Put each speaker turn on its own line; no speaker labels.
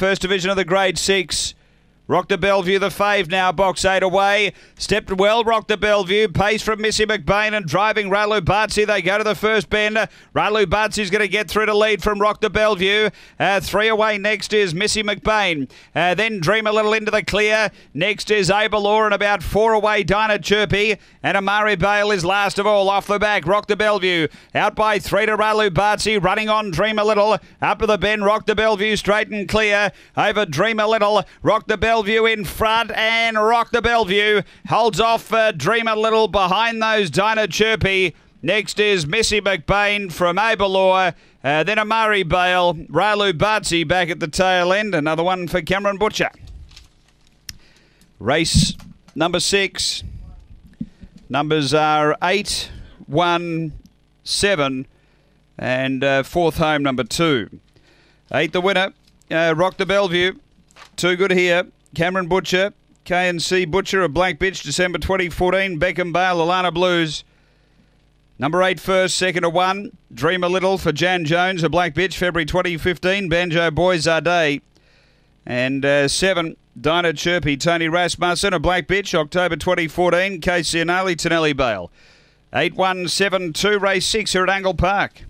First division of the grade six. Rock the Bellevue, the fave now, box eight away. Stepped well, Rock the Bellevue. Pace from Missy McBain and driving Ralu Bartzi. They go to the first bend. Ralu Bartzi's going to get through to lead from Rock the Bellevue. Uh, three away next is Missy McBain. Uh, then Dream a little into the clear. Next is Abelor and about four away Dinah Chirpy. And Amari Bale is last of all off the back. Rock the Bellevue out by three to Ralu Bartzi. Running on Dream a little. Up to the bend. Rock the Bellevue straight and clear. Over Dream a little. Rock the Bellevue. Bellevue in front and Rock the Bellevue holds off uh, Dream a little behind those Dinah Chirpy. Next is Missy McBain from Abelor. Uh, then Amari Bale, Ralu Bartzi back at the tail end. Another one for Cameron Butcher. Race number six. Numbers are eight, one, seven, and uh, fourth home number two. Eight the winner. Uh, Rock the Bellevue. Too good here. Cameron Butcher, KNC Butcher of Black Bitch, December 2014. Beckham Bale, Alana Blues. Number eight first, second to one. Dream a Little for Jan Jones, a Black Bitch, February 2015. Banjo Boys Day. And uh, seven, Dinah Chirpy, Tony Rasmussen, a Black Bitch, October 2014. Casey Anali, Tonelli Bale. 8172, race six here at Angle Park.